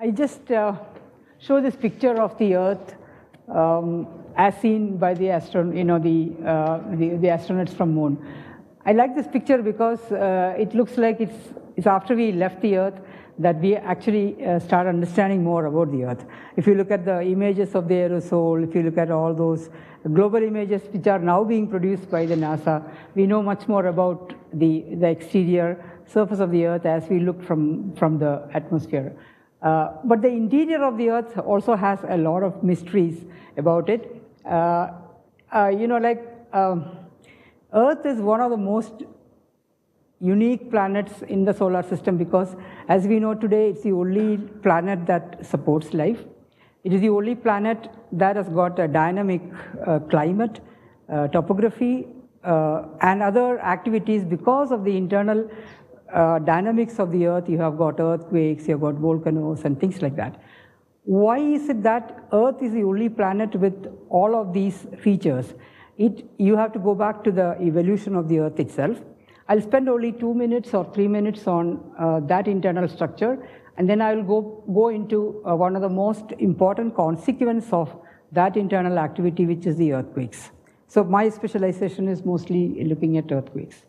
I just uh, show this picture of the Earth um, as seen by the astron you know, the, uh, the, the, astronauts from Moon. I like this picture because uh, it looks like it's, it's after we left the Earth that we actually uh, start understanding more about the Earth. If you look at the images of the aerosol, if you look at all those global images which are now being produced by the NASA, we know much more about the, the exterior surface of the Earth as we look from, from the atmosphere. Uh, but the interior of the Earth also has a lot of mysteries about it. Uh, uh, you know, like um, Earth is one of the most unique planets in the solar system because as we know today, it's the only planet that supports life. It is the only planet that has got a dynamic uh, climate, uh, topography, and other activities because of the internal uh, dynamics of the earth. You have got earthquakes, you have got volcanoes, and things like that. Why is it that Earth is the only planet with all of these features? It, you have to go back to the evolution of the Earth itself. I'll spend only two minutes or three minutes on uh, that internal structure, and then I will go, go into uh, one of the most important consequences of that internal activity, which is the earthquakes. So my specialization is mostly looking at earthquakes.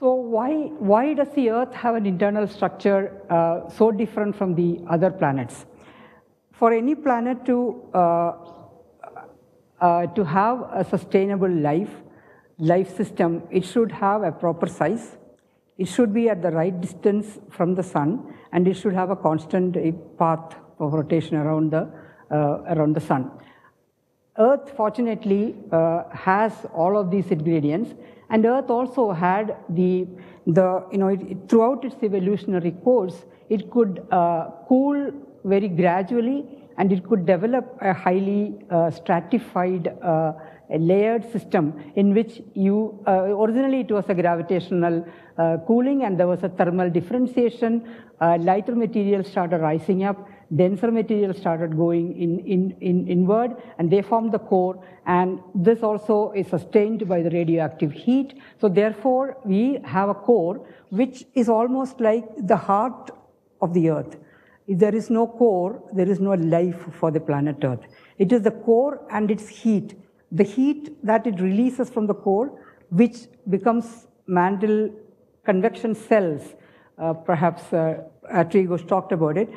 So why, why does the Earth have an internal structure uh, so different from the other planets? For any planet to, uh, uh, to have a sustainable life, life system, it should have a proper size, it should be at the right distance from the sun, and it should have a constant path of rotation around the, uh, around the sun. Earth, fortunately, uh, has all of these ingredients, and Earth also had the, the you know, it, throughout its evolutionary course, it could uh, cool very gradually, and it could develop a highly uh, stratified uh, layered system in which you, uh, originally it was a gravitational uh, cooling and there was a thermal differentiation, lighter materials started rising up, denser materials started going in, in, in inward and they formed the core and this also is sustained by the radioactive heat. So therefore we have a core which is almost like the heart of the earth. If there is no core, there is no life for the planet Earth. It is the core and its heat the heat that it releases from the core, which becomes mantle convection cells, uh, perhaps uh, talked about it,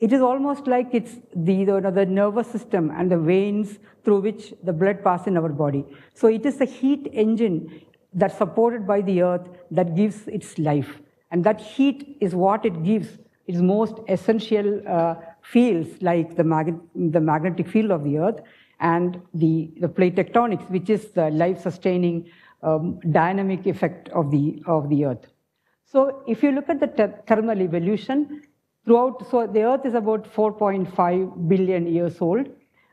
it is almost like it's the, the, the, nervous system and the veins through which the blood passes in our body. So it is the heat engine that's supported by the earth that gives its life. And that heat is what it gives its most essential uh, fields like the, mag the magnetic field of the earth and the, the plate tectonics, which is the life-sustaining um, dynamic effect of the, of the Earth. So if you look at the thermal evolution, throughout, so the Earth is about 4.5 billion years old.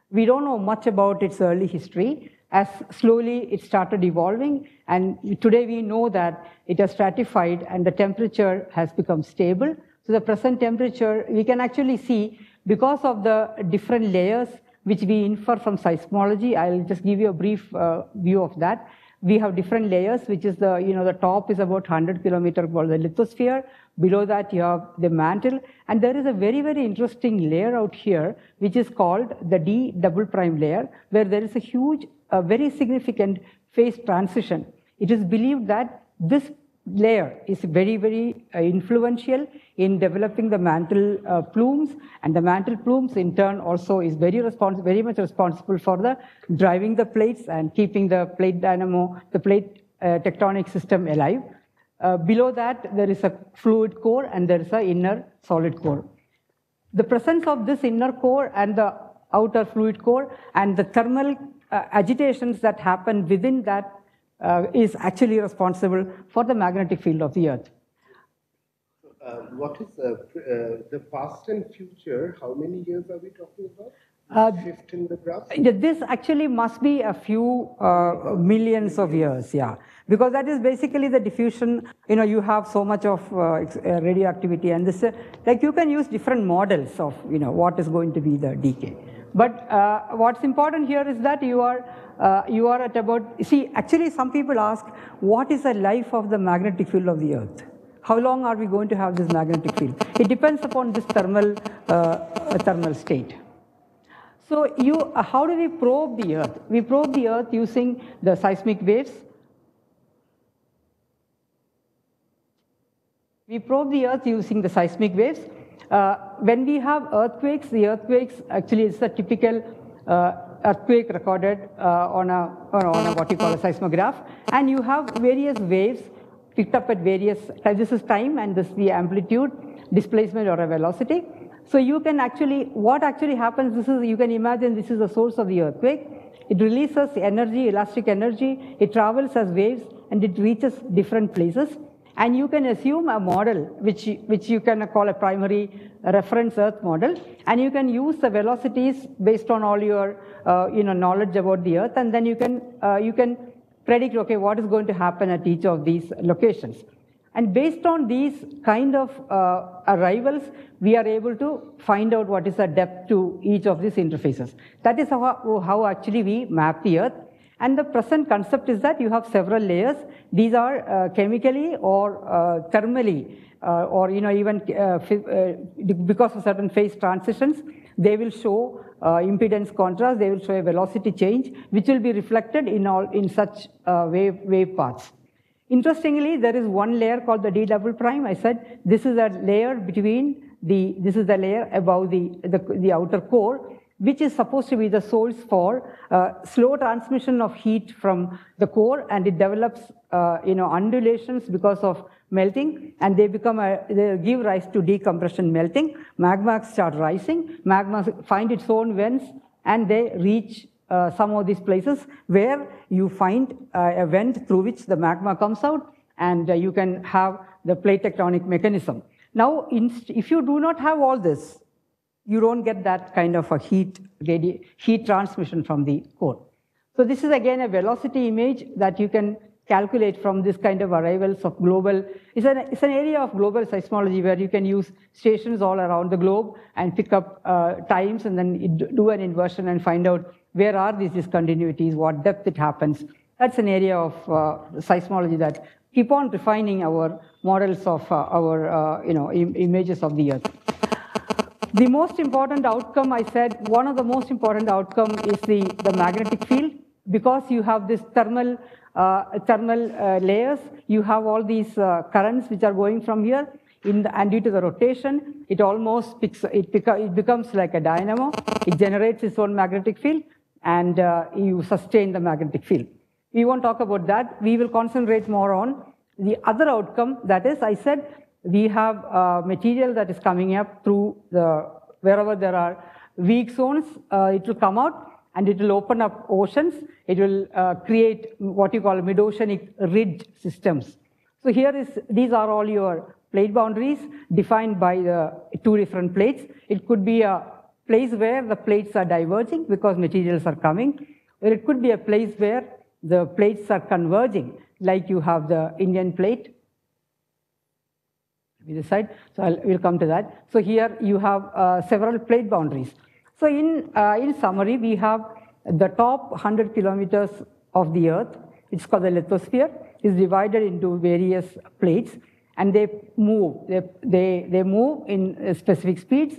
We don't know much about its early history. As slowly it started evolving, and today we know that it has stratified and the temperature has become stable. So the present temperature, we can actually see because of the different layers which we infer from seismology. I'll just give you a brief uh, view of that. We have different layers, which is the, you know, the top is about 100 kilometer called the lithosphere. Below that, you have the mantle. And there is a very, very interesting layer out here, which is called the D double prime layer, where there is a huge, a very significant phase transition. It is believed that this layer is very, very uh, influential in developing the mantle uh, plumes, and the mantle plumes in turn also is very responsible, very much responsible for the driving the plates and keeping the plate dynamo, the plate uh, tectonic system alive. Uh, below that, there is a fluid core and there is an inner solid core. The presence of this inner core and the outer fluid core and the thermal uh, agitations that happen within that uh, is actually responsible for the magnetic field of the Earth. Uh, what is the, uh, the past and future? How many years are we talking about? Uh, shift in the graph? This actually must be a few uh, millions of years, yeah. Because that is basically the diffusion, you know, you have so much of uh, uh radioactivity and this, like you can use different models of, you know, what is going to be the decay. But what's important here is that you are uh, you are at about, see, actually some people ask, what is the life of the magnetic field of the earth? How long are we going to have this magnetic field? It depends upon this thermal, uh, thermal state. So you, uh, how do we probe the Earth? We probe the Earth using the seismic waves. We probe the Earth using the seismic waves. Uh, when we have earthquakes, the earthquakes actually is a typical uh, earthquake recorded uh, on, a, on a what you call a seismograph, and you have various waves picked up at various, times. this is time and this is the amplitude, displacement or a velocity. So you can actually, what actually happens, this is, you can imagine this is the source of the earthquake. It releases energy, elastic energy, it travels as waves and it reaches different places. And you can assume a model, which, which you can call a primary reference Earth model, and you can use the velocities based on all your uh, you know, knowledge about the Earth, and then you can, uh, you can predict, okay, what is going to happen at each of these locations. And based on these kind of uh, arrivals, we are able to find out what is the depth to each of these interfaces. That is how, how actually we map the Earth. And the present concept is that you have several layers. These are uh, chemically or uh, thermally, uh, or you know even uh, uh, because of certain phase transitions, they will show impedance contrast. They will show a velocity change, which will be reflected in all in such wave wave paths. Interestingly, there is one layer called the D double prime. I said this is a layer between the, this is the layer above the, the, the outer core, which is supposed to be the source for uh, slow transmission of heat from the core, and it develops, uh, you know, undulations because of melting, and they become a, they give rise to decompression melting. Magma start rising, magma find its own vents, and they reach uh, some of these places where you find uh, a vent through which the magma comes out and uh, you can have the plate tectonic mechanism. Now, if you do not have all this, you don't get that kind of a heat, heat transmission from the core. So this is again a velocity image that you can calculate from this kind of arrivals of global, it's an, it's an area of global seismology where you can use stations all around the globe and pick up uh, times and then do an inversion and find out where are these discontinuities, what depth it happens. That's an area of uh, seismology that keep on refining our models of uh, our uh, you know, Im images of the Earth. The most important outcome, I said, one of the most important outcome is the, the magnetic field. Because you have this thermal, uh, thermal uh, layers, you have all these uh, currents which are going from here, the, and due to the rotation, it almost picks, it, it becomes like a dynamo. It generates its own magnetic field and uh, you sustain the magnetic field. We won't talk about that. We will concentrate more on the other outcome. That is, I said, we have uh, material that is coming up through the, wherever there are weak zones, uh, it will come out and it will open up oceans. It will uh, create what you call mid-oceanic ridge systems. So here is, these are all your plate boundaries defined by the two different plates. It could be a place where the plates are diverging because materials are coming, or it could be a place where the plates are converging, like you have the Indian plate. Decide, so I'll, we'll come to that. So here you have uh, several plate boundaries. So in, uh, in summary, we have the top 100 kilometers of the Earth, it's called the lithosphere, is divided into various plates, and they move. They, they, they move in specific speeds,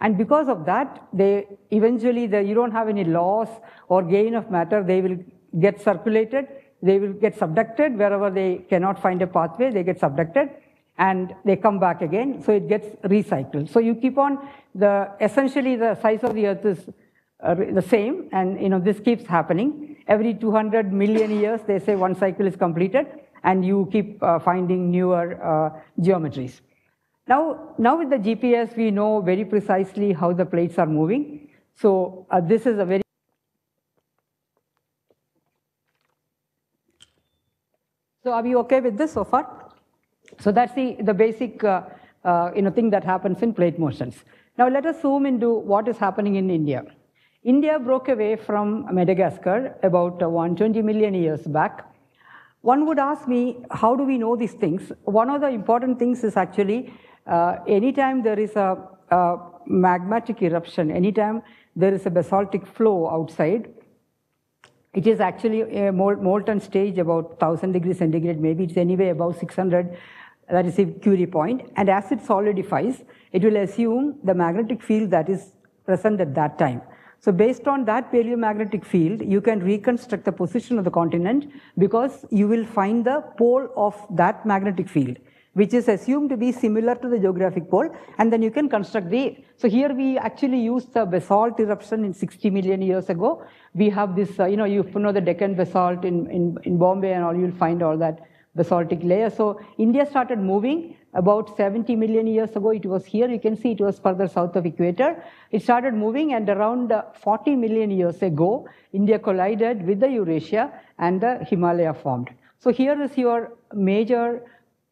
and because of that, they eventually, the, you don't have any loss or gain of matter. They will get circulated. They will get subducted wherever they cannot find a pathway. They get subducted and they come back again. So it gets recycled. So you keep on, the essentially the size of the earth is uh, the same. And you know this keeps happening. Every 200 million years, they say one cycle is completed and you keep uh, finding newer uh, geometries. Now, now with the GPS, we know very precisely how the plates are moving. So uh, this is a very So are we okay with this so far? So that's the, the basic uh, uh, you know, thing that happens in plate motions. Now let us zoom into what is happening in India. India broke away from Madagascar about uh, 120 million years back. One would ask me, how do we know these things? One of the important things is actually uh, anytime there is a, a, magmatic eruption, anytime there is a basaltic flow outside, it is actually a molten stage about 1000 degrees centigrade, maybe it's anyway above 600 that is the Curie point, and as it solidifies, it will assume the magnetic field that is present at that time. So based on that paleomagnetic field, you can reconstruct the position of the continent because you will find the pole of that magnetic field which is assumed to be similar to the geographic pole, and then you can construct the, so here we actually use the basalt eruption in 60 million years ago. We have this, uh, you know, you know the Deccan basalt in, in, in Bombay and all, you'll find all that basaltic layer. So India started moving about 70 million years ago. It was here, you can see it was further south of equator. It started moving and around uh, 40 million years ago, India collided with the Eurasia and the Himalaya formed. So here is your major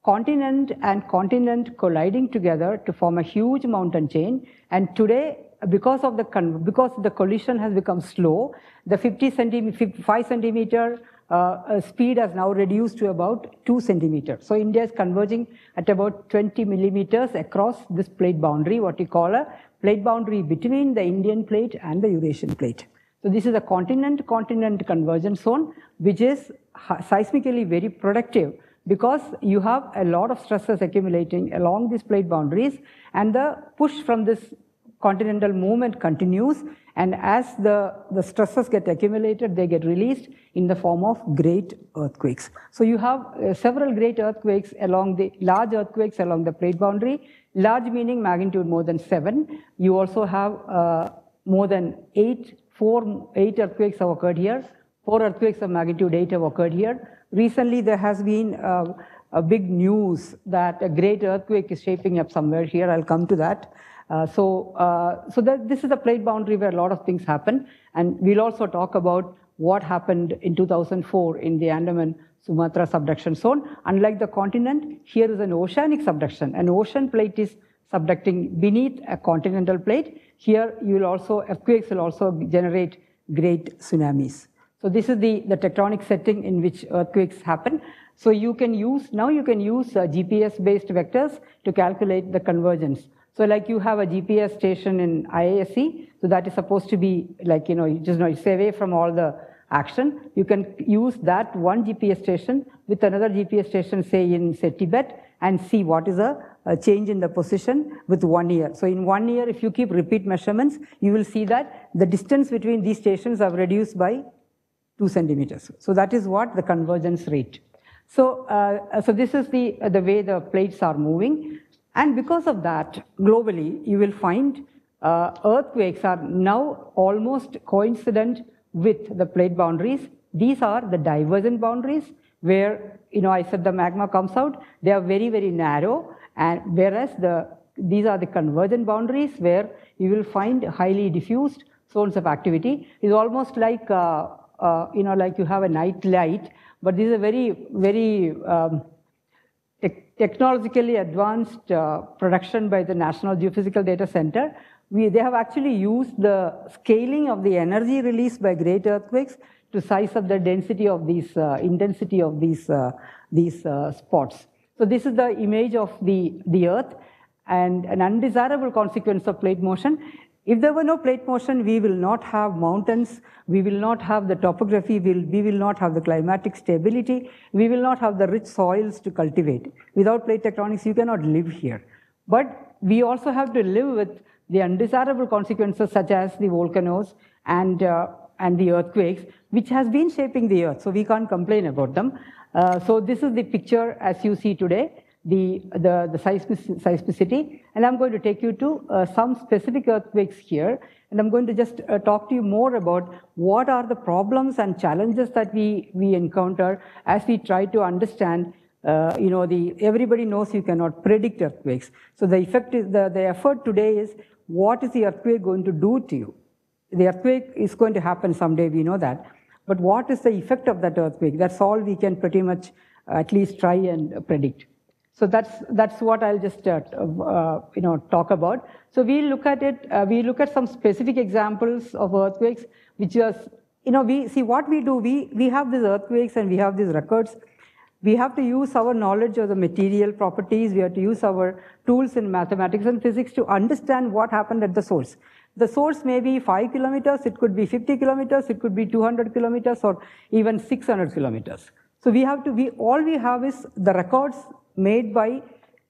continent and continent colliding together to form a huge mountain chain. And today, because of the because the collision has become slow, the 50 centimeter, 5 centimeter uh, uh, speed has now reduced to about 2 centimeters. So India is converging at about 20 millimeters across this plate boundary, what we call a plate boundary between the Indian plate and the Eurasian plate. So this is a continent-continent convergence zone, which is seismically very productive because you have a lot of stresses accumulating along these plate boundaries and the push from this continental movement continues and as the, the stresses get accumulated, they get released in the form of great earthquakes. So you have uh, several great earthquakes along the, large earthquakes along the plate boundary, large meaning magnitude more than seven. You also have uh, more than eight, four, eight earthquakes have occurred here, four earthquakes of magnitude eight have occurred here, Recently, there has been uh, a big news that a great earthquake is shaping up somewhere here. I'll come to that. Uh, so, uh, so that this is a plate boundary where a lot of things happen, and we'll also talk about what happened in 2004 in the Andaman Sumatra subduction zone. Unlike the continent, here is an oceanic subduction. An ocean plate is subducting beneath a continental plate. Here, you will also earthquakes will also generate great tsunamis. So this is the, the tectonic setting in which earthquakes happen. So you can use, now you can use uh, GPS-based vectors to calculate the convergence. So like you have a GPS station in IISc, so that is supposed to be like, you know, you just know, it's away from all the action. You can use that one GPS station with another GPS station, say in say Tibet, and see what is a, a, change in the position with one year. So in one year, if you keep repeat measurements, you will see that the distance between these stations have reduced by 2 centimeters. So that is what the convergence rate. So, uh, so this is the, uh, the way the plates are moving. And because of that, globally, you will find uh, earthquakes are now almost coincident with the plate boundaries. These are the divergent boundaries where, you know, I said the magma comes out. They are very, very narrow. And whereas the, these are the convergent boundaries where you will find highly diffused zones of activity. It's almost like uh, uh, you know, like you have a night light, but this is a very, very um, te technologically advanced uh, production by the National Geophysical Data Center. We, they have actually used the scaling of the energy released by great earthquakes to size up the density of these, uh, intensity of these, uh, these uh, spots. So this is the image of the, the Earth and an undesirable consequence of plate motion if there were no plate motion, we will not have mountains, we will not have the topography, we will not have the climatic stability, we will not have the rich soils to cultivate. Without plate tectonics, you cannot live here. But we also have to live with the undesirable consequences such as the volcanoes and, uh, and the earthquakes, which has been shaping the earth, so we can't complain about them. Uh, so this is the picture as you see today the, the, the seismicity, and I'm going to take you to uh, some specific earthquakes here, and I'm going to just uh, talk to you more about what are the problems and challenges that we, we encounter as we try to understand uh, you know, the, everybody knows you cannot predict earthquakes. So the effect is, the, the effort today is, what is the earthquake going to do to you? The earthquake is going to happen someday, we know that. But what is the effect of that earthquake? That's all we can pretty much at least try and predict. So that's, that's what I'll just uh, uh, you know, talk about. So we look at it, uh, we look at some specific examples of earthquakes, which is, you know, we see what we do, we, we have these earthquakes and we have these records. We have to use our knowledge of the material properties, we have to use our tools in mathematics and physics to understand what happened at the source. The source may be 5 kilometers, it could be 50 kilometers, it could be 200 kilometers, or even 600 kilometers. So we have to, we, all we have is the records made by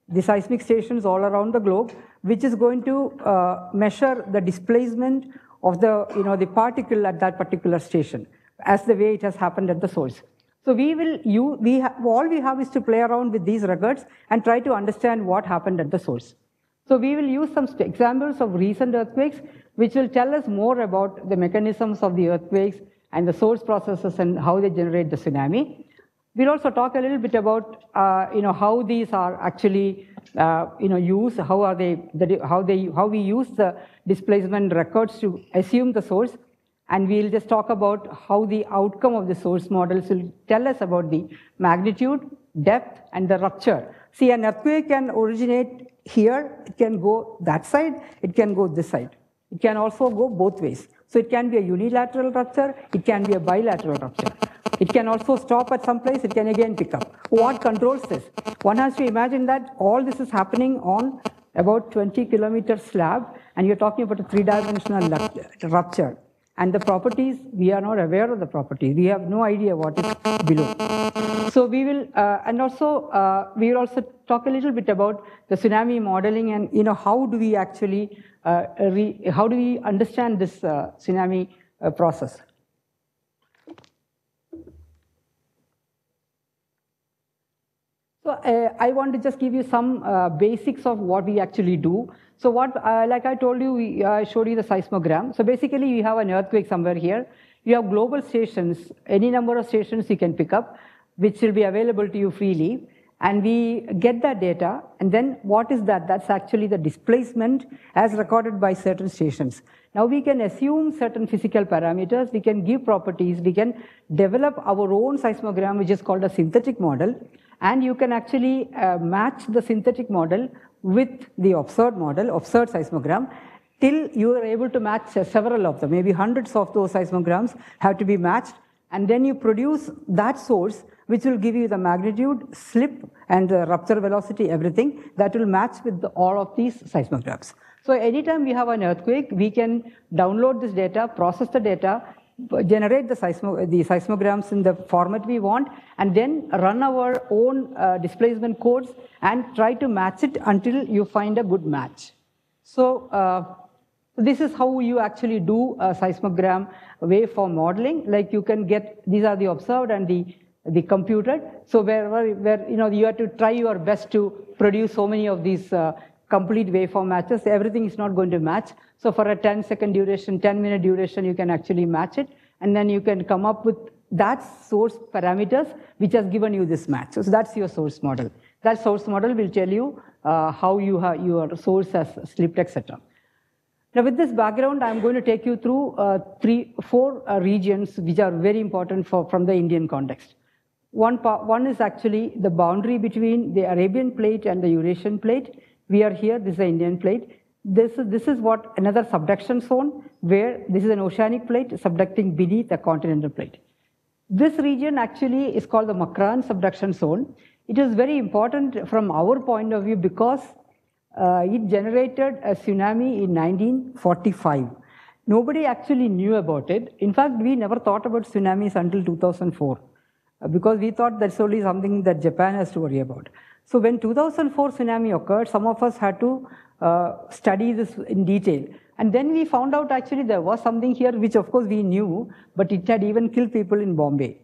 the seismic stations all around the globe, which is going to uh, measure the displacement of the, you know, the particle at that particular station, as the way it has happened at the source. So we will, you, we all we have is to play around with these records and try to understand what happened at the source. So we will use some examples of recent earthquakes, which will tell us more about the mechanisms of the earthquakes and the source processes and how they generate the tsunami. We'll also talk a little bit about, uh, you know, how these are actually, uh, you know, used, how are they, how they, how we use the displacement records to assume the source, and we'll just talk about how the outcome of the source models will tell us about the magnitude, depth, and the rupture. See, an earthquake can originate here, it can go that side, it can go this side. It can also go both ways. So it can be a unilateral rupture, it can be a bilateral rupture. It can also stop at some place, it can again pick up. What controls this? One has to imagine that all this is happening on about 20 kilometer slab, and you're talking about a three-dimensional rupture. And the properties, we are not aware of the properties. We have no idea what is below. So we will, uh, and also, uh, we will also talk a little bit about the tsunami modeling and, you know, how do we actually, uh, re, how do we understand this uh, tsunami uh, process? So uh, I want to just give you some basics of what we actually do. So what, uh, like I told you, I showed you the seismogram. So basically you have an earthquake somewhere here. You have global stations, any number of stations you can pick up, which will be available to you freely. And we get that data, and then what is that? That's actually the displacement as recorded by certain stations. Now we can assume certain physical parameters, we can give properties, we can develop our own seismogram, which is called a synthetic model, and you can actually uh, match the synthetic model with the observed model, observed seismogram, till you are able to match several of them. Maybe hundreds of those seismograms have to be matched, and then you produce that source which will give you the magnitude, slip, and the rupture velocity, everything that will match with the, all of these seismographs. So anytime we have an earthquake, we can download this data, process the data, generate the, the seismograms in the format we want, and then run our own uh, displacement codes and try to match it until you find a good match. So uh, this is how you actually do a seismogram waveform modeling. Like you can get, these are the observed and the, the computed. So where, where you know, you have to try your best to produce so many of these uh, complete waveform matches. Everything is not going to match. So for a 10 second duration, 10 minute duration, you can actually match it. And then you can come up with that source parameters, which has given you this match. So that's your source model. That source model will tell you uh, how you have your source has slipped, etc. Now with this background, I'm going to take you through uh, three, four uh, regions which are very important for, from the Indian context. One, one is actually the boundary between the Arabian plate and the Eurasian plate. We are here, this is the Indian plate. This is, this is what another subduction zone, where this is an oceanic plate subducting beneath a continental plate. This region actually is called the Makran subduction zone. It is very important from our point of view because uh, it generated a tsunami in 1945. Nobody actually knew about it. In fact, we never thought about tsunamis until 2004 uh, because we thought that's only something that Japan has to worry about. So when 2004 tsunami occurred, some of us had to uh, study this in detail. And then we found out actually there was something here which of course we knew, but it had even killed people in Bombay.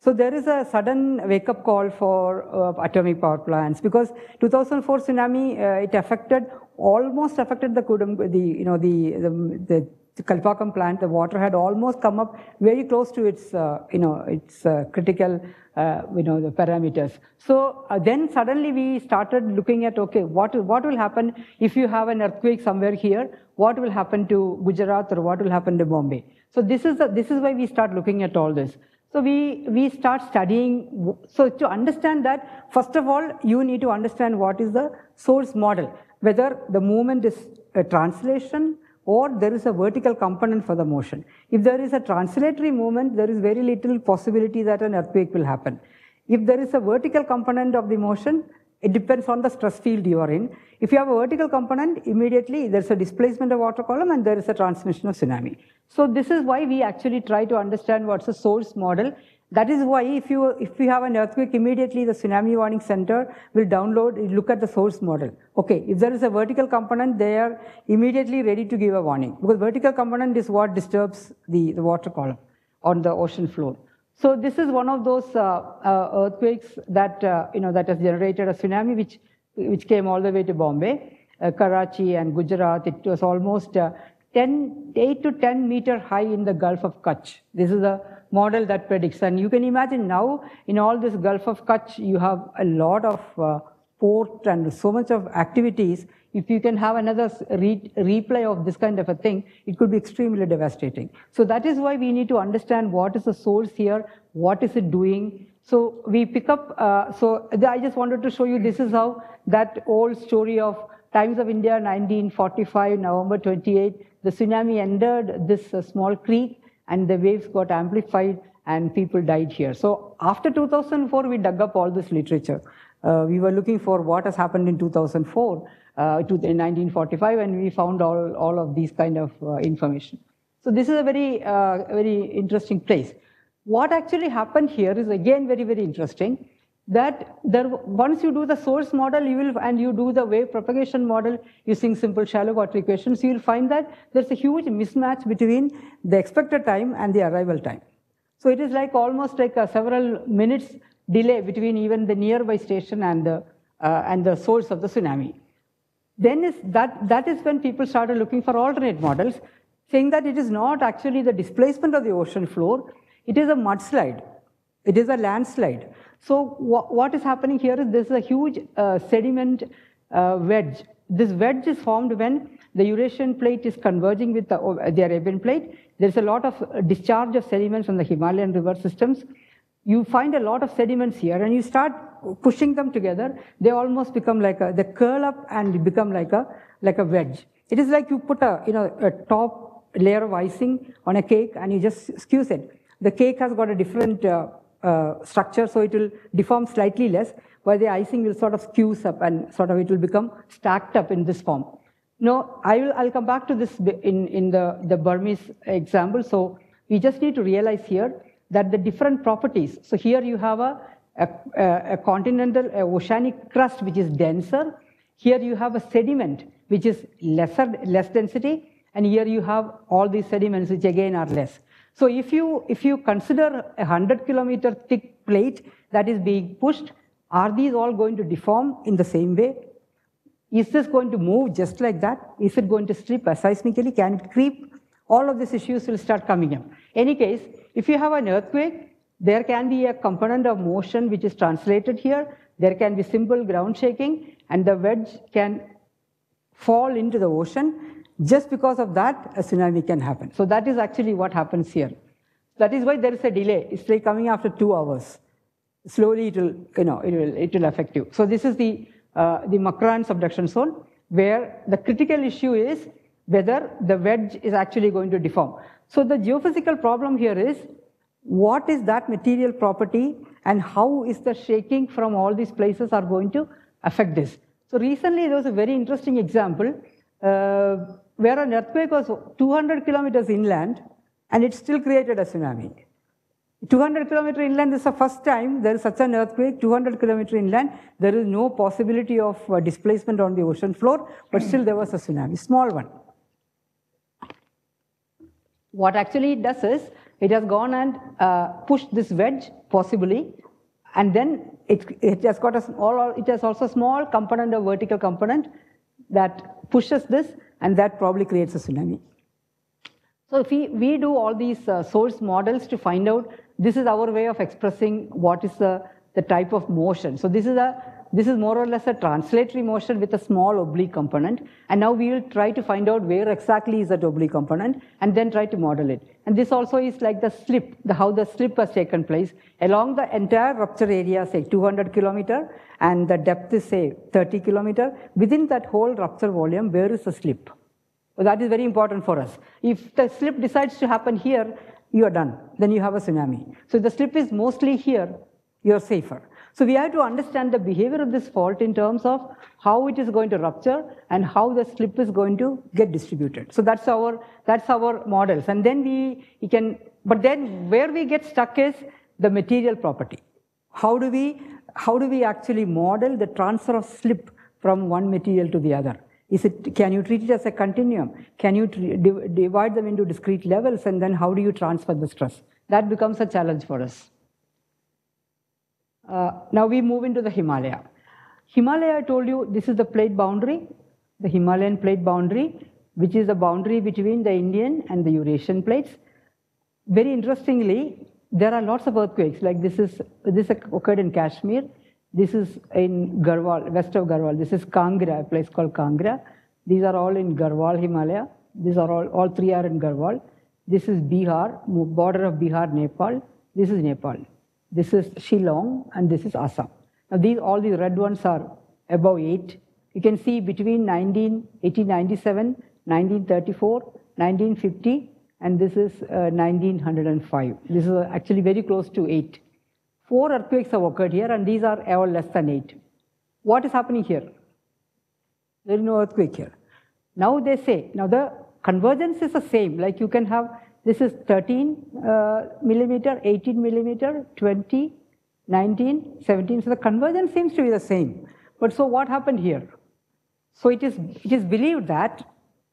So there is a sudden wake-up call for uh, atomic power plants because 2004 tsunami uh, it affected almost affected the the you know the the, the Kalpakkam plant. The water had almost come up very close to its uh, you know its uh, critical uh, you know, the parameters. So uh, then suddenly we started looking at, okay, what, what will happen if you have an earthquake somewhere here? What will happen to Gujarat or what will happen to Bombay? So this is, the, this is why we start looking at all this. So we, we start studying, so to understand that, first of all, you need to understand what is the source model, whether the movement is a translation, or there is a vertical component for the motion. If there is a translatory movement, there is very little possibility that an earthquake will happen. If there is a vertical component of the motion, it depends on the stress field you are in. If you have a vertical component, immediately there's a displacement of water column and there is a transmission of tsunami. So this is why we actually try to understand what's the source model That is why if you, if you have an earthquake, immediately the tsunami warning center will download, look at the source model. Okay, if there is a vertical component, they are immediately ready to give a warning because vertical component is what disturbs the, the water column on the ocean floor. So this is one of those uh, uh, earthquakes that, uh, you know, that has generated a tsunami which, which came all the way to Bombay, uh, Karachi and Gujarat. It was almost uh, 10, 8 to 10 meter high in the Gulf of Kutch. This is a model that predicts. And you can imagine now in all this Gulf of Kutch, you have a lot of uh, port and so much of activities if you can have another re replay of this kind of a thing, it could be extremely devastating. So that is why we need to understand what is the source here, what is it doing. So we pick up, uh, so I just wanted to show you this is how that old story of Times of India 1945, November 28, the tsunami entered this uh, small creek and the waves got amplified and people died here. So after 2004, we dug up all this literature. Uh, we were looking for what has happened in 2004 uh, to in 1945, and we found all, all of these kind of uh, information. So this is a very, uh, very interesting place. What actually happened here is again very, very interesting that there, once you do the source model, you will, and you do the wave propagation model using simple shallow water equations, you will find that there's a huge mismatch between the expected time and the arrival time. So it is like almost like a several minutes delay between even the nearby station and the, uh, and the source of the tsunami. Then is that, that is when people started looking for alternate models, saying that it is not actually the displacement of the ocean floor, it is a mudslide, it is a landslide. So what is happening here is this is a huge uh, sediment uh, wedge. This wedge is formed when the Eurasian plate is converging with the, uh, the Arabian plate. There's a lot of discharge of sediments from the Himalayan river systems. You find a lot of sediments here and you start pushing them together, they almost become like a, they curl up and become like a, like a wedge. It is like you put a, you know, a top layer of icing on a cake and you just squeeze it. The cake has got a different uh, uh, structure, so it will deform slightly less, while the icing will sort of skews up and sort of it will become stacked up in this form. No, I will, I'll come back to this in, in the, the Burmese example. So we just need to realize here that the different properties, so here you have a a, a, continental a oceanic crust which is denser. Here you have a sediment which is lesser, less density, and here you have all these sediments which again are less. So if you, if you consider a 100 kilometer thick plate that is being pushed, are these all going to deform in the same way? Is this going to move just like that? Is it going to slip seismically? Can it creep? All of these issues will start coming up. Any case, if you have an earthquake, there can be a component of motion which is translated here. There can be simple ground shaking, and the wedge can fall into the ocean. Just because of that, a tsunami can happen. So that is actually what happens here. That is why there is a delay. It's like coming after two hours. Slowly it will, you know, it will, it will affect you. So this is the, uh, the Makran subduction zone, where the critical issue is whether the wedge is actually going to deform. So the geophysical problem here is what is that material property and how is the shaking from all these places are going to affect this. So recently there was a very interesting example uh, where an earthquake was 200 kilometers inland and it still created a tsunami. 200 kilometer inland is the first time there is such an earthquake, 200 kilometer inland, there is no possibility of uh, displacement on the ocean floor, but still there was a tsunami, small one. What actually it does is, it has gone and uh, pushed this wedge, possibly, and then it, it has got a small, it has also small component, a vertical component that pushes this, and that probably creates a tsunami. So if we, we do all these uh, source models to find out, this is our way of expressing what is the, the type of motion. So this is a this is more or less a translatory motion with a small oblique component. And now we will try to find out where exactly is that oblique component and then try to model it. And this also is like the slip, the, how the slip has taken place along the entire rupture area, say 200 kilometer, and the depth is say 30 kilometer. Within that whole rupture volume, where is the slip? Well, that is very important for us. If the slip decides to happen here, you are done. Then you have a tsunami. So the slip is mostly here, you're safer. So we have to understand the behavior of this fault in terms of how it is going to rupture and how the slip is going to get distributed. So that's our, that's our models. And then we, we can, but then where we get stuck is the material property. How do we, how do we actually model the transfer of slip from one material to the other? Is it, can you treat it as a continuum? Can you divide them into discrete levels and then how do you transfer the stress? That becomes a challenge for us. Uh, now we move into the Himalaya. Himalaya, I told you, this is the plate boundary, the Himalayan plate boundary, which is the boundary between the Indian and the Eurasian plates. Very interestingly, there are lots of earthquakes, like this is, this occurred in Kashmir, this is in Garhwal, west of Garhwal. This is Kangra, a place called Kangra. These are all in Garhwal, Himalaya. These are all, all three are in Garhwal. This is Bihar, border of Bihar, Nepal. This is Nepal. This is Shillong, and this is Assam. Now, these, all these red ones are above 8. You can see between 19, 1897, 1934, 1950, and this is uh, 1905. This is actually very close to 8. Four earthquakes have occurred here, and these are all less than 8. What is happening here? There is no earthquake here. Now they say, now the convergence is the same, like you can have, this is 13 uh, millimeter, 18 millimeter, 20, 19, 17. So the convergence seems to be the same. But so what happened here? So it is, it is believed that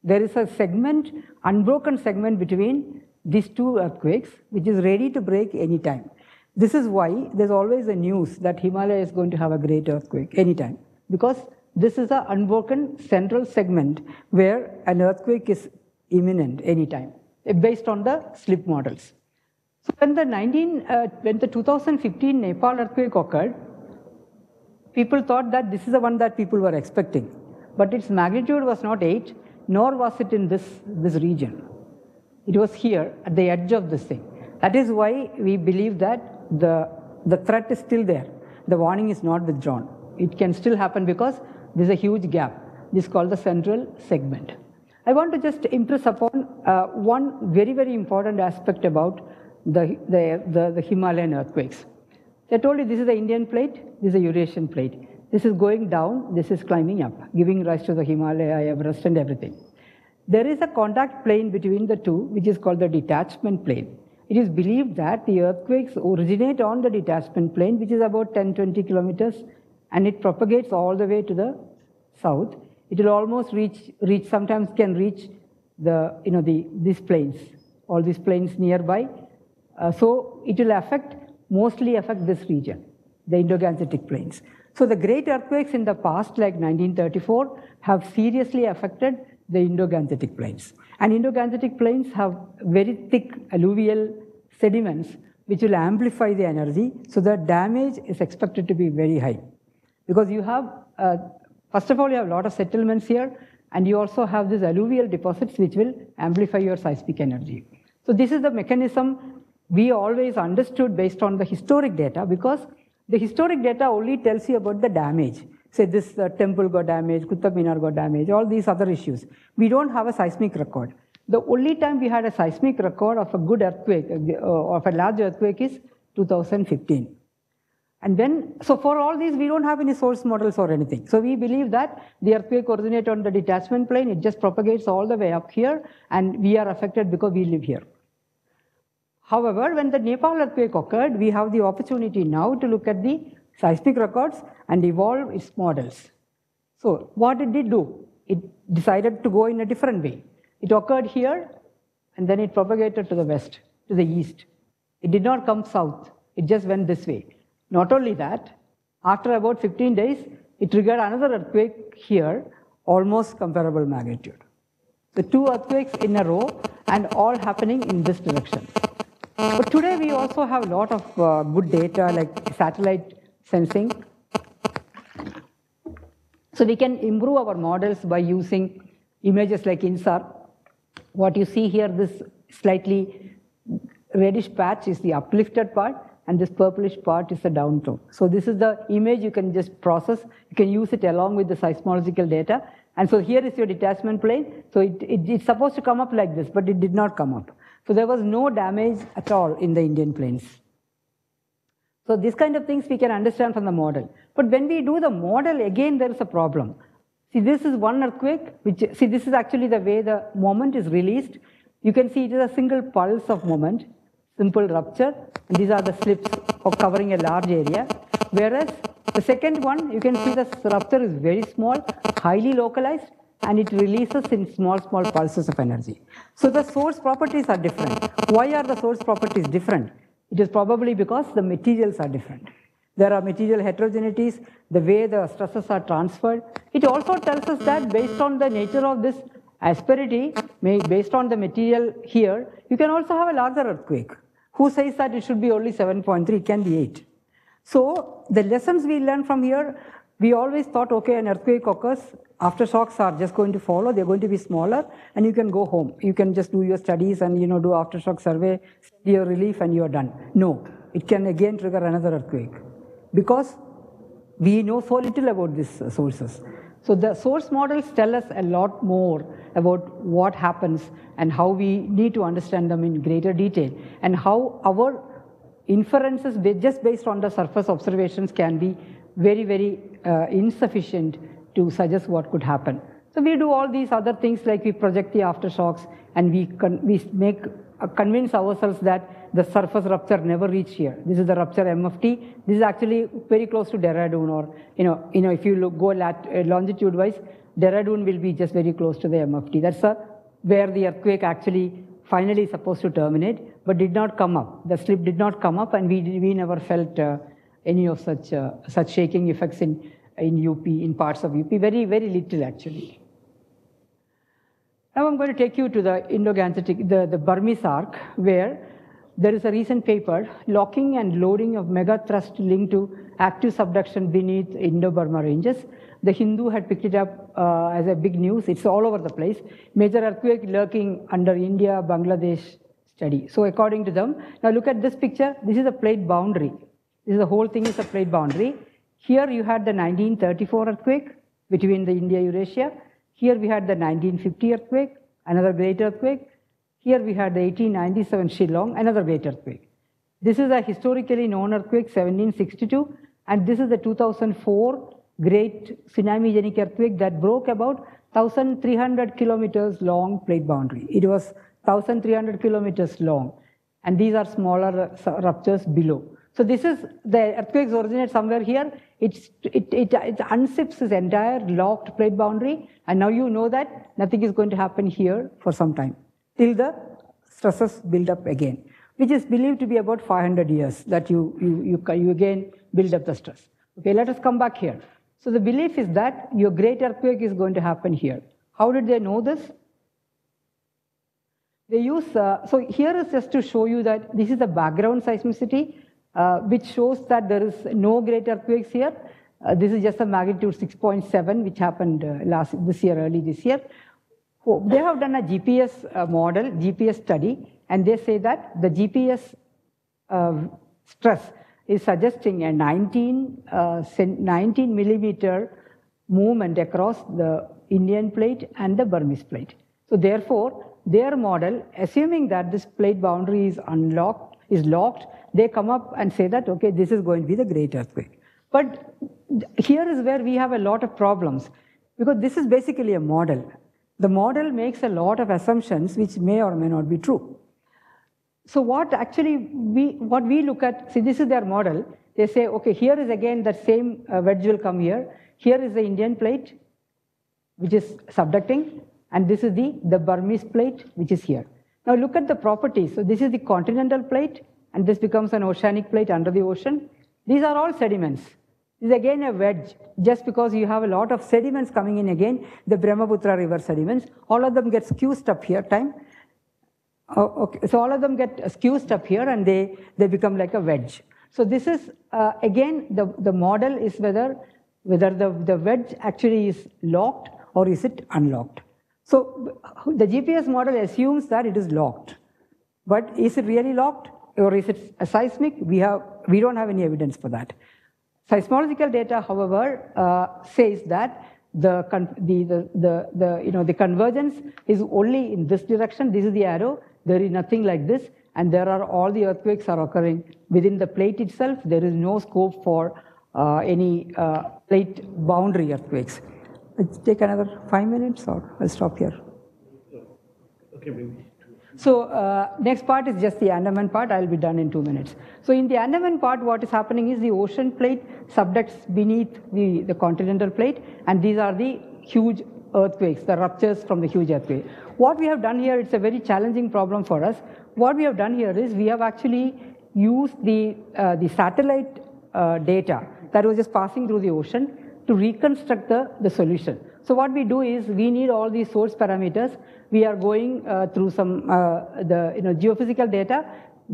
there is a segment, unbroken segment between these two earthquakes, which is ready to break any time. This is why there's always a news that Himalaya is going to have a great earthquake anytime, because this is an unbroken central segment where an earthquake is imminent anytime, based on the slip models. So when the 19, uh, when the 2015 Nepal earthquake occurred, people thought that this is the one that people were expecting, but its magnitude was not 8, nor was it in this, this region. It was here at the edge of this thing. That is why we believe that the, the threat is still there. The warning is not withdrawn. It can still happen because there's a huge gap. This is called the central segment. I want to just impress upon uh, one very, very important aspect about the, the, the, the, Himalayan earthquakes. I told you this is the Indian plate, this is the Eurasian plate. This is going down, this is climbing up, giving rise to the Himalaya, Everest, and everything. There is a contact plane between the two, which is called the detachment plane. It is believed that the earthquakes originate on the detachment plane, which is about 10 20 kilometers, and it propagates all the way to the south. It will almost reach, reach sometimes can reach the, you know, the, these plains, all these plains nearby. Uh, so it will affect, mostly affect this region, the Indo-Gangetic plains. So the great earthquakes in the past, like 1934, have seriously affected the Indo-Gangetic plains. And Indo-Gangetic plains have very thick alluvial sediments which will amplify the energy, so the damage is expected to be very high. Because you have, uh, first of all, you have a lot of settlements here, and you also have these alluvial deposits which will amplify your seismic energy. So this is the mechanism we always understood based on the historic data, because the historic data only tells you about the damage say this uh, temple got damaged, Qutub Minar got damaged, all these other issues. We don't have a seismic record. The only time we had a seismic record of a good earthquake, uh, of a large earthquake is 2015. And then, so for all these, we don't have any source models or anything. So we believe that the earthquake originates on the detachment plane, it just propagates all the way up here, and we are affected because we live here. However, when the Nepal earthquake occurred, we have the opportunity now to look at the seismic records and evolve its models. So what did it do? It decided to go in a different way. It occurred here, and then it propagated to the west, to the east. It did not come south. It just went this way. Not only that, after about 15 days, it triggered another earthquake here, almost comparable magnitude. The two earthquakes in a row and all happening in this direction. But today we also have a lot of uh, good data like satellite sensing. So we can improve our models by using images like INSAR. What you see here, this slightly reddish patch is the uplifted part, and this purplish part is the downtone. So this is the image you can just process. You can use it along with the seismological data. And so here is your detachment plane. So it, it, it's supposed to come up like this, but it did not come up. So there was no damage at all in the Indian plains. So these kind of things we can understand from the model. But when we do the model, again, there is a problem. See, this is one earthquake, which, see, this is actually the way the moment is released. You can see it is a single pulse of moment. Simple rupture. And these are the slips of covering a large area. Whereas the second one, you can see the rupture is very small, highly localized, and it releases in small, small pulses of energy. So the source properties are different. Why are the source properties different? It is probably because the materials are different. There are material heterogeneities, the way the stresses are transferred. It also tells us that based on the nature of this asperity, based on the material here, you can also have a larger earthquake. Who says that it should be only 7.3, it can be 8. So the lessons we learn from here, we always thought, okay, an earthquake occurs, aftershocks are just going to follow, they're going to be smaller, and you can go home. You can just do your studies and you know do aftershock survey, your relief, and you're done. No, it can again trigger another earthquake because we know so little about these sources. So the source models tell us a lot more about what happens and how we need to understand them in greater detail and how our inferences just based on the surface observations can be very, very uh, insufficient to suggest what could happen. So we do all these other things like we project the aftershocks and we, we make uh, convince ourselves that the surface rupture never reached here. This is the rupture MFT. This is actually very close to Dehradun or, you know, you know if you look, go lat, uh, longitude wise, Dehradun will be just very close to the MFT. That's uh, where the earthquake actually finally supposed to terminate, but did not come up. The slip did not come up and we, we never felt uh, any of such, uh, such shaking effects in, in UP, in parts of UP, very, very little actually. Now I'm going to take you to the Indo-Gangetic, the, the Burmese arc, where there is a recent paper, locking and loading of Mega Thrust linked to active subduction beneath Indo-Burma ranges. The Hindu had picked it up uh, as a big news. It's all over the place. Major earthquake lurking under India, Bangladesh study. So according to them, now look at this picture. This is a plate boundary. This is the whole thing is a plate boundary. Here you had the 1934 earthquake between the India-Eurasia. Here we had the 1950 earthquake, another great earthquake. Here we had the 1897 Shillong, another great earthquake. This is a historically known earthquake, 1762, and this is the 2004 great tsunami-genic earthquake that broke about 1,300 kilometers long plate boundary. It was 1,300 kilometers long, and these are smaller uh, ruptures below. So this is, the earthquakes originate somewhere here. It's, it, it, it unzips this entire locked plate boundary, and now you know that nothing is going to happen here for some time till the stresses build up again, which is believed to be about 500 years that you, you, you, you again build up the stress. Okay, let us come back here. So the belief is that your great earthquake is going to happen here. How did they know this? They use, uh, so here is just to show you that this is the background seismicity, uh, which shows that there is no great earthquakes here. Uh, this is just a magnitude 6.7, which happened uh, last this year, early this year. They have done a GPS uh, model, GPS study, and they say that the GPS uh, stress is suggesting a 19, uh, 19 millimeter movement across the Indian plate and the Burmese plate. So therefore, their model, assuming that this plate boundary is unlocked, is locked, they come up and say that, okay, this is going to be the great earthquake. But here is where we have a lot of problems because this is basically a model the model makes a lot of assumptions which may or may not be true. So what actually we, what we look at, see this is their model, they say, okay, here is again that same uh, wedge will come here. Here is the Indian plate, which is subducting, and this is the, the Burmese plate, which is here. Now look at the properties. So this is the continental plate, and this becomes an oceanic plate under the ocean. These are all sediments is again a wedge, just because you have a lot of sediments coming in again, the Brahmaputra river sediments, all of them get squeezed up here, time. Oh, okay. So all of them get squeezed up here and they, they become like a wedge. So this is, uh, again, the, the model is whether, whether the, the wedge actually is locked or is it unlocked. So the GPS model assumes that it is locked. But is it really locked or is it a seismic? We, have, we don't have any evidence for that. Seismological data, however, uh, says that the, the, the, the, the, you know, the convergence is only in this direction. This is the arrow. There is nothing like this. And there are all the earthquakes are occurring within the plate itself. There is no scope for uh, any uh, plate boundary earthquakes. Let's take another five minutes or I'll stop here. Okay, maybe. So uh, next part is just the Andaman part. I'll be done in two minutes. So in the Andaman part, what is happening is the ocean plate subducts beneath the, the continental plate, and these are the huge earthquakes, the ruptures from the huge earthquake. What we have done here, it's a very challenging problem for us. What we have done here is we have actually used the, uh, the satellite uh, data that was just passing through the ocean to reconstruct the, the solution. So what we do is we need all these source parameters. We are going uh, through some uh, the you know, geophysical data,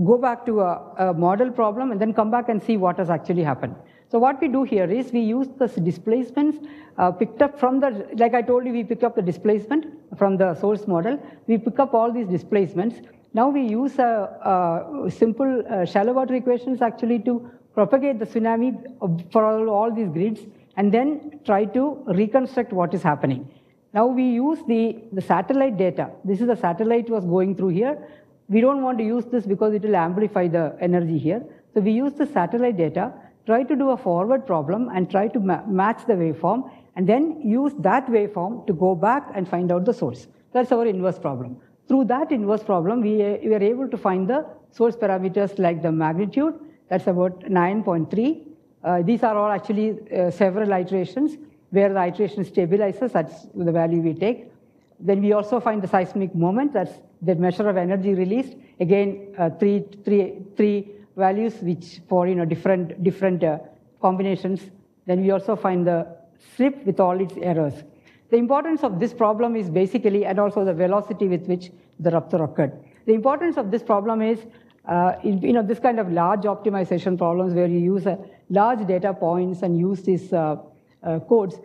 go back to a, a, model problem, and then come back and see what has actually happened. So what we do here is we use the displacements uh, picked up from the, like I told you, we pick up the displacement from the source model. We pick up all these displacements. Now we use a, a simple uh, shallow water equations actually to propagate the tsunami for all, all these grids and then try to reconstruct what is happening. Now we use the, the satellite data. This is the satellite was going through here. We don't want to use this because it will amplify the energy here. So we use the satellite data, try to do a forward problem and try to ma match the waveform and then use that waveform to go back and find out the source. That's our inverse problem. Through that inverse problem, we, we are able to find the source parameters like the magnitude, that's about 9.3, uh, these are all actually uh, several iterations where the iteration stabilizes, that's the value we take. Then we also find the seismic moment, that's the measure of energy released. Again, uh, three, three, three values which for you know, different, different uh, combinations. Then we also find the slip with all its errors. The importance of this problem is basically, and also the velocity with which the rupture occurred. The importance of this problem is, uh, in, you know, this kind of large optimization problems where you use a large data points and use these uh, uh, codes,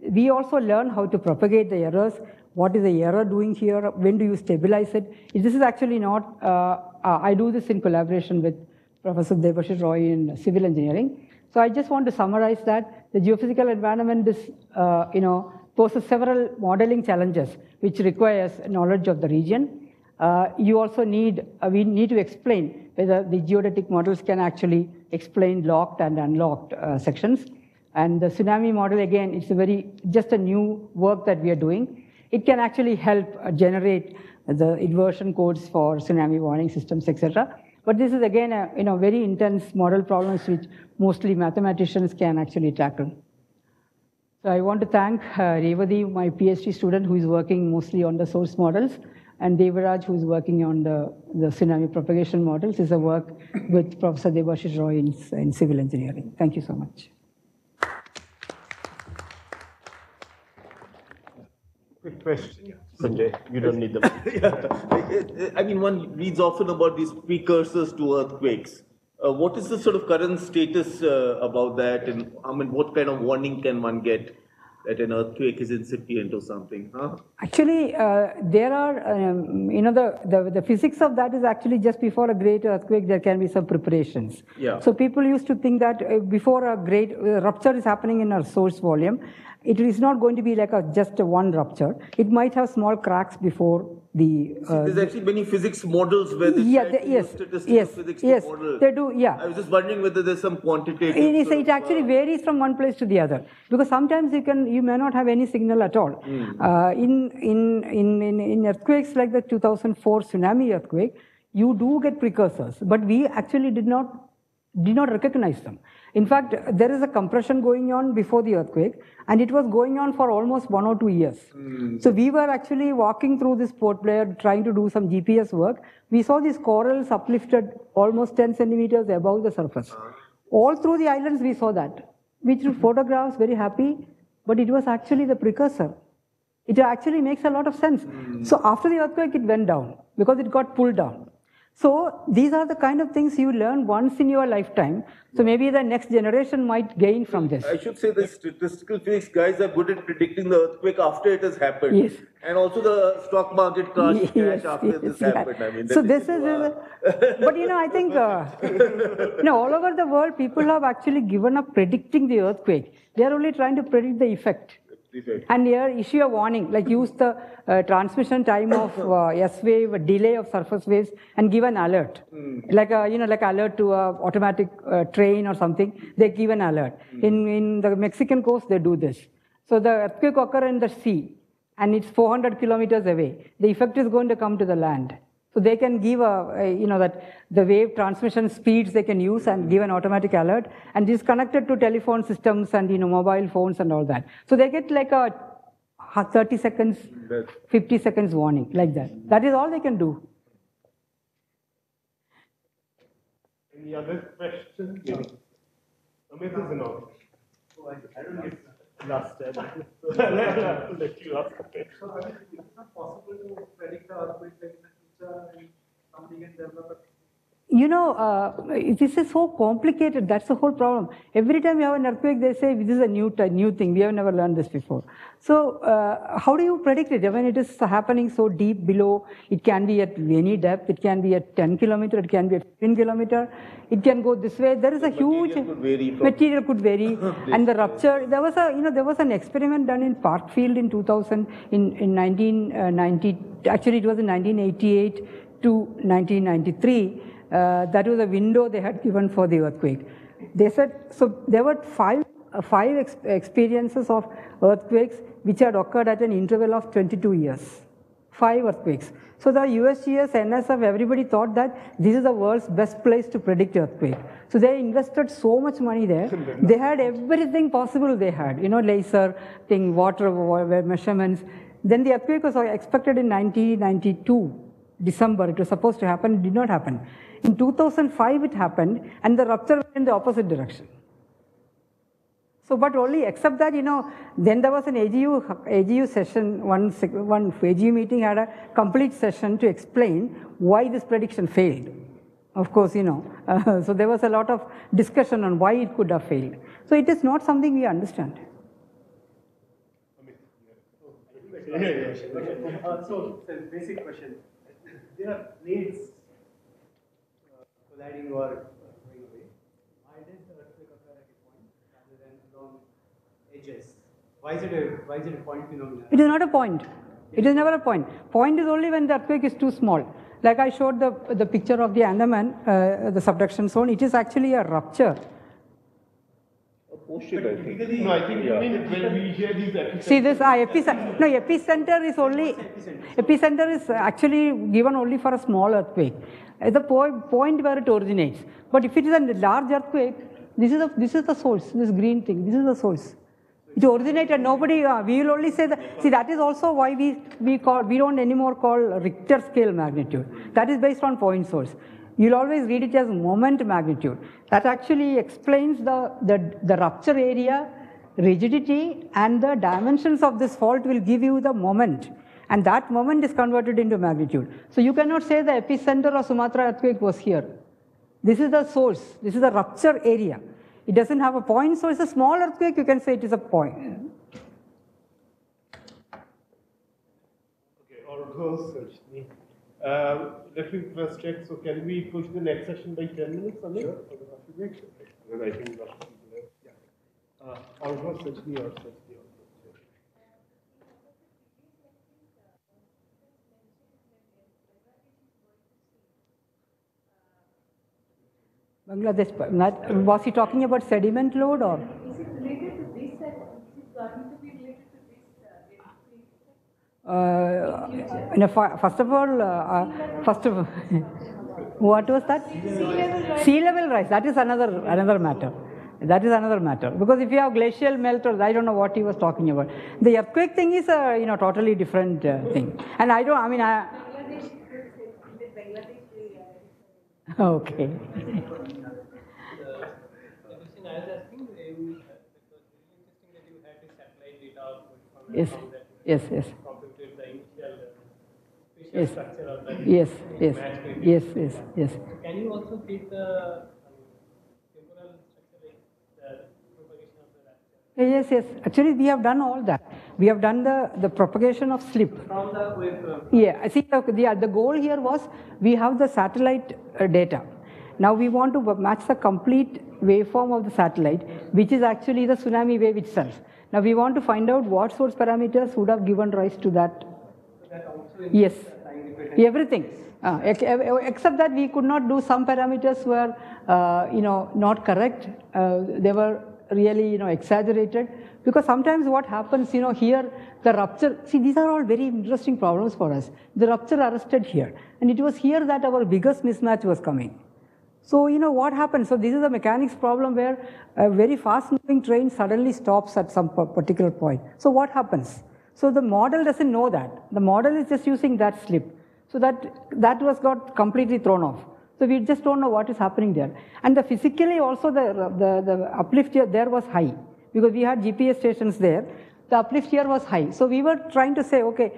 we also learn how to propagate the errors. What is the error doing here? When do you stabilize it? This is actually not, uh, I do this in collaboration with Professor Debashis Roy in civil engineering. So I just want to summarize that the geophysical environment is, uh, you know, poses several modeling challenges which requires knowledge of the region. Uh, you also need, uh, we need to explain whether the geodetic models can actually explain locked and unlocked uh, sections. And the tsunami model, again, it's a very, just a new work that we are doing. It can actually help generate the inversion codes for tsunami warning systems, etc. But this is again a you know, very intense model problems which mostly mathematicians can actually tackle. So I want to thank uh, my PhD student who is working mostly on the source models and Devaraj, who is working on the, the tsunami propagation models, is a work with Professor Debashis Roy in, in civil engineering. Thank you so much. Quick question. Sanjay, you don't need them. yeah. I mean, one reads often about these precursors to earthquakes. Uh, what is the sort of current status uh, about that, and I mean, what kind of warning can one get that an earthquake is incipient or something? Huh? Actually, uh, there are, um, you know, the, the, the physics of that is actually just before a great earthquake, there can be some preparations. Yeah. So people used to think that uh, before a great uh, rupture is happening in a source volume, it is not going to be like a just a one rupture. It might have small cracks before the. Uh, See, there's actually many physics models where they yeah, the, yes, yes, physics yes, model. they do. Yeah. I was just wondering whether there's some quantitative. It, is, it actually uh, varies from one place to the other because sometimes you can you may not have any signal at all. Mm. Uh, in, in in in in earthquakes like the 2004 tsunami earthquake, you do get precursors, but we actually did not did not recognize them. In fact, there is a compression going on before the earthquake, and it was going on for almost one or two years. Mm. So we were actually walking through this Port Blair trying to do some GPS work. We saw these corals uplifted almost 10 centimeters above the surface. Uh. All through the islands, we saw that. We took photographs, very happy, but it was actually the precursor. It actually makes a lot of sense. Mm. So after the earthquake, it went down because it got pulled down. So these are the kind of things you learn once in your lifetime. So maybe the next generation might gain from this. I should say the statistical physics guys are good at predicting the earthquake after it has happened. Yes. And also the stock market crash yes, after yes, this yeah. happened. I mean, so this is, uh, but you know, I think, uh, you know, all over the world, people have actually given up predicting the earthquake. They are only trying to predict the effect. And here issue a warning, like use the uh, transmission time of uh, S wave, delay of surface waves, and give an alert. Mm. Like a, you know, like alert to a automatic uh, train or something. They give an alert. Mm. In in the Mexican coast, they do this. So the earthquake occur in the sea, and it's 400 kilometers away. The effect is going to come to the land. So they can give a, a, you know, that the wave transmission speeds they can use and give an automatic alert. And this is connected to telephone systems and, you know, mobile phones and all that. So they get like a 30 seconds, 50 seconds warning, like that. That is all they can do. Any other questions? Amit is in office. Oh, I don't get last time. Let you ask. So, I mean, it's not possible to predict the earthquake like in the future and somebody can develop a You know, uh, this is so complicated. That's the whole problem. Every time you have an earthquake, they say this is a new new thing. We have never learned this before. So, uh, how do you predict it? When it is happening so deep below, it can be at any depth. It can be at 10 kilometer. It can be at 15 kilometer. It can go this way. There is a huge could vary material could vary, and the rupture. There was a you know there was an experiment done in Parkfield in 2000 in in 1990. Actually, it was in 1988 to 1993. Uh, that was a window they had given for the earthquake. They said, so there were five, uh, five ex- experiences of earthquakes which had occurred at an interval of 22 years. Five earthquakes. So the USGS, NSF, everybody thought that this is the world's best place to predict earthquake. So they invested so much money there. They had everything possible they had, you know, laser thing, water measurements. Then the earthquake was expected in 1992. December, it was supposed to happen, it did not happen. In 2005, it happened, and the rupture went in the opposite direction. So, but only except that, you know, then there was an AGU, AGU session, one, sec- one AGU meeting had a complete session to explain why this prediction failed. Of course, you know, uh, so there was a lot of discussion on why it could have failed. So it is not something we understand. Uh, so, it's a basic question. There are plates uh, colliding or going away. Why the earthquake occur at a point rather than along edges? Why is it a why is it a point phenomenon? It is not a point. It is never a point. Point is only when the earthquake is too small. Like I showed the, the picture of the Andaman, uh, the subduction zone, it is actually a rupture. A I think. No, I think you mean when we hear these epicenters. See this, uh, epicenter, no, epicenter is only, epicenter is actually given only for a small earthquake. At the point, point where it originates. But if it is a large earthquake, this is, the this is the source, this green thing, this is the source. It originated, nobody, uh, we will only say that, see that is also why we, we call, we don't anymore call Richter scale magnitude. That is based on point source. You'll always read it as moment magnitude. That actually explains the, the, the rupture area, rigidity, and the dimensions of this fault will give you the moment. And that moment is converted into magnitude. So you cannot say the epicenter of Sumatra earthquake was here. This is the source, this is the rupture area. It doesn't have a point, so it's a small earthquake, you can say it is a point. Okay, or those Sajni. Um, let me first check. So can we push the next session by 10 minutes, Amit? Sure. For the coffee break? Then I think that should be there. Yeah. Uh, or was Sajni or Sajni also. Bangladesh, not- was he talking about sediment load or? Is it related to this that is it going to be related to this uh, no, fi- first of all, uh, uh, first of all, what was that? Sea level rise. That is another another matter. That is another matter because if you have glacial melt, or I don't know what he was talking about. The earthquake thing is a you know totally different uh, thing, and I don't. I mean, I. Okay. Yes. Yes. Yes. computed the initial uh, spatial Yes. structure of the Yes. Yes. match with it. Yes. Yes. Yes. Can you also take the temporal structure like the propagation of the rupture Yes. Yes. Actually, we have done all that. We have done the the propagation of slip. from the wave? Yeah, I think the, the, the goal here was we have the satellite uh, data. Now we want to match the complete waveform of the satellite, which is actually the tsunami wave itself. Now we want to find out what source parameters would have given rise to that. that also Yes, everything. Uh, except that we could not do some parameters were, uh, you know, not correct. Uh, they were really, you know, exaggerated because sometimes what happens, you know, here the rupture, see, these are all very interesting problems for us. The rupture arrested here, and it was here that our biggest mismatch was coming. So, you know, what happens? So, this is a mechanics problem where a very fast moving train suddenly stops at some particular point. So, what happens? So, the model doesn't know that. The model is just using that slip. So, that, that was got completely thrown off. So, we just don't know what is happening there. And the physically also the, the, the uplift here there was high because we had GPS stations there. The uplift here was high. So, we were trying to say, okay,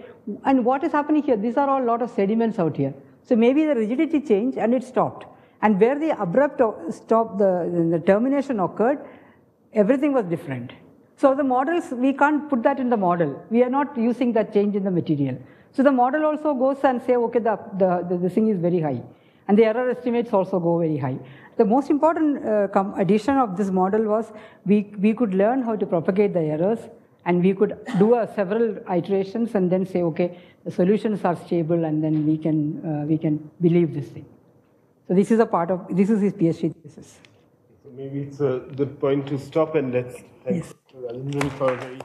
and what is happening here? These are all lot of sediments out here. So, maybe the rigidity changed and it stopped. And where the abrupt stop, the, the termination occurred, everything was different. So the models, we can't put that in the model. We are not using that change in the material. So the model also goes and say, okay, the, the, the, the thing is very high. And the error estimates also go very high. The most important uh, addition of this model was we, we could learn how to propagate the errors and we could do a several iterations and then say, okay, the solutions are stable and then we can, uh, we can believe this thing. So this is a part of, this is his PhD thesis. So maybe it's a good point to stop and let's thank Yes. Rajendran for a very